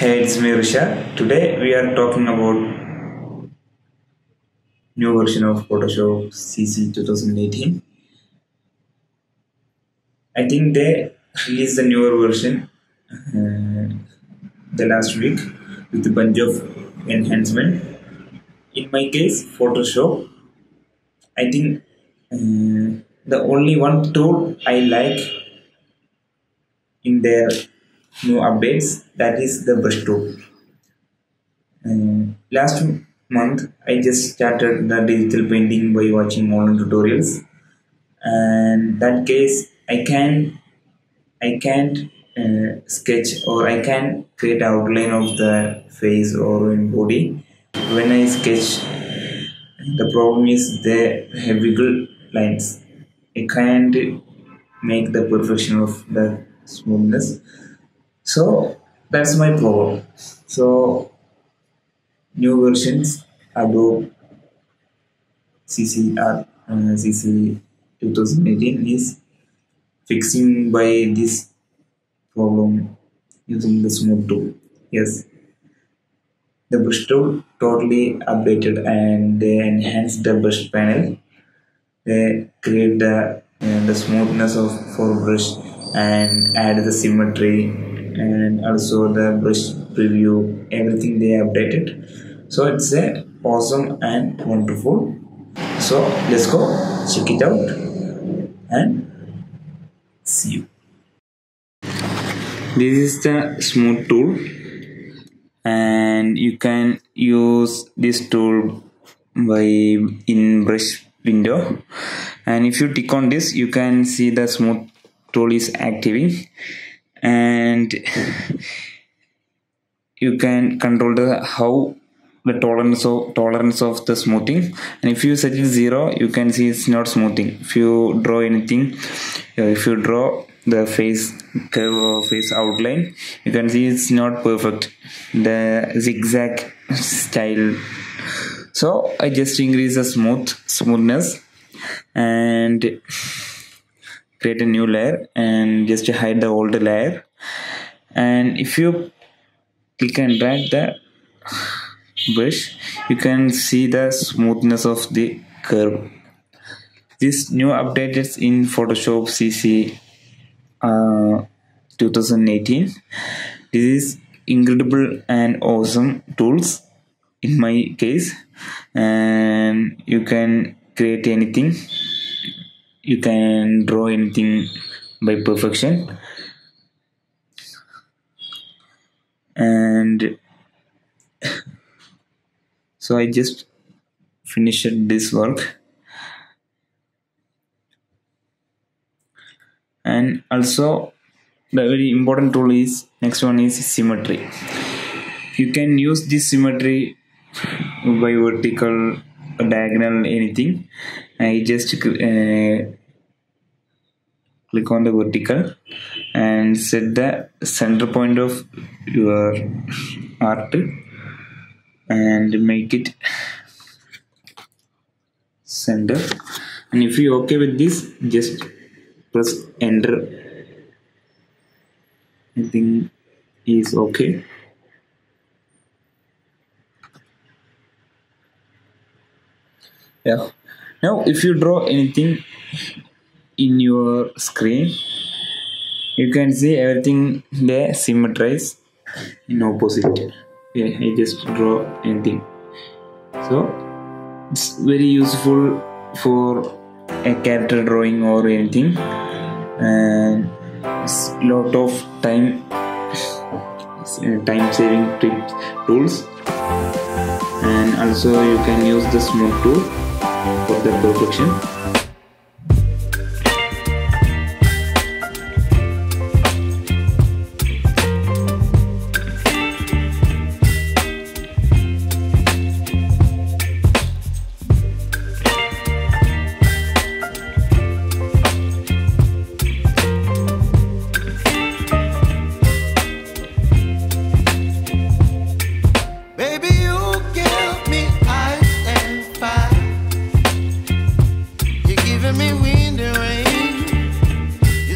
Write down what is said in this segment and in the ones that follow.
Hey, it's me Irshad. Today we are talking about new version of Photoshop CC 2018. I think they released the newer version uh, the last week with a bunch of enhancement. In my case, Photoshop. I think uh, the only one tool I like in their new updates. That is the brush tool. Uh, last month I just started the digital painting by watching online tutorials. And that case I can I can't uh, sketch or I can create outline of the face or in body. When I sketch the problem is the wiggle lines. I can't make the perfection of the smoothness so that's my problem. So new versions adobe ccr uh, cc 2018 is fixing by this problem using the smooth tool. Yes. The brush tool totally updated and they enhanced the brush panel. They create the uh, the smoothness of for brush and add the symmetry and also the brush preview everything they updated. So it's a awesome and wonderful. So let's go check it out and see you. This is the smooth tool and you can use this tool by in brush window. And if you tick on this you can see the smooth tool is activating and you can control the how the tolerance of tolerance of the smoothing. And if you set it zero you can see it's not smoothing. If you draw anything uh, if you draw the face curve or face outline you can see it's not perfect. The zigzag style. So i just increase the smooth smoothness and create a new layer and just hide the old layer and if you click and drag the brush you can see the smoothness of the curve. This new update is in photoshop cc uh, 2018 this is incredible and awesome tools in my case. And you can create anything. You can draw anything by perfection and so i just finished this work. And also the very important tool is next one is symmetry. You can use this symmetry by vertical diagonal anything. I just uh, click on the vertical and set the center point of your art and make it center. And if you okay with this just press enter. I think is okay. Yeah. Now if you draw anything in your screen you can see everything they symmetrize in opposite. Yeah i just draw anything. So it's very useful for a character drawing or anything. And it's lot of time uh, time saving tips, tools. And also you can use the smooth tool for the perfection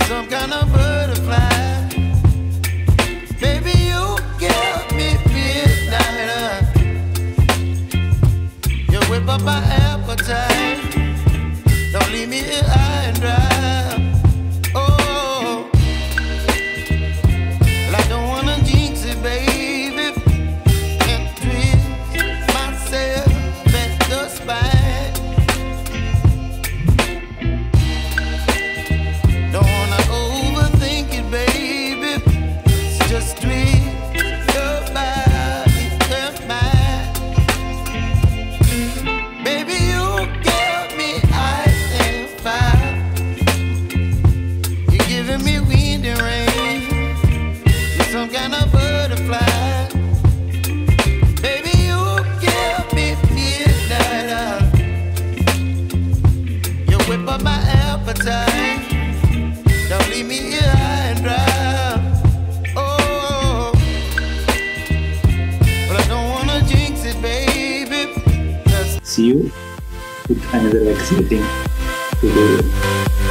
some kind of butterfly. Baby, you me. You whip up my appetite. another exciting tutorial.